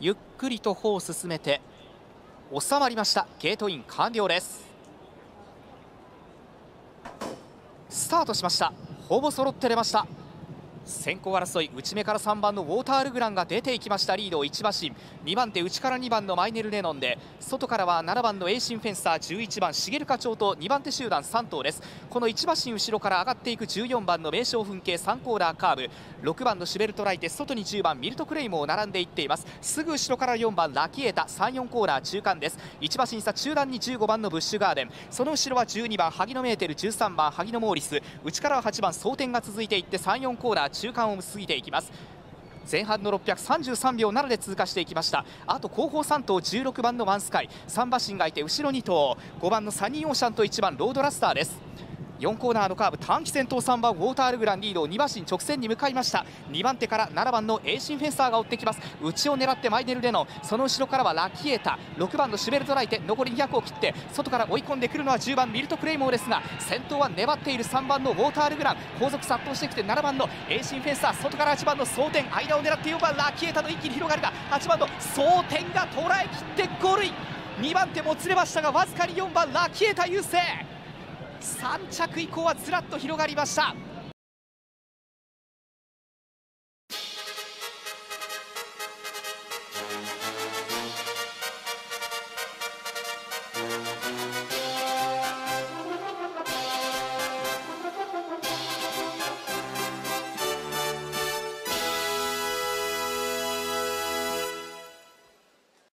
ゆっくりと歩を進めて収まりました。ゲートイン完了です。スタートしました。ほぼ揃って出ました。先行争い内目から3番のウォータールグランが出ていきました。リード1馬身。2番手内から2番のマイネル・レノンで外からは7番のエイシンフェンサー11番茂課長と2番手集団3頭です。この1馬身後ろから上がっていく14番の名称噴景3コーナーカーブ。6番のシュベルトライテ外に10番ミルトクレイモを並んでいっています。すぐ後ろから4番ラキエータ34コーナー中間です。1馬身差中段に15番のブッシュガーデン。その後ろは12番萩野メーテル13番萩野モーリス。内からは8番蒼天が続いていって34コーナー中間を過ぎていきます。前半の633秒7で通過していきました。あと後方3頭16番のワンスカイ。3馬身がいて後ろ2頭。5番のサニーオーシャンと1番ロードラスターです。4コーナーのカーブ単騎先頭3番ウォータールグランリードを2馬身直線に向かいました。2番手から7番のエイシンフェンサーが追ってきます。内を狙ってマイネル・レノン。その後ろからはラキエータ。6番のシュヴェルトライテ。残り200を切って外から追い込んでくるのは10番ミルト・クレイモーですが先頭は粘っている3番のウォータールグラン。後続殺到してきて7番のエイシンフェンサー。外から8番のソウテン間を狙って4番ラキエータの一気に広がるが8番のソウテンが捉えきって5塁。2番手もつれましたがわずかに4番ラキエータ優勢。3着以降はずらっと広がりました。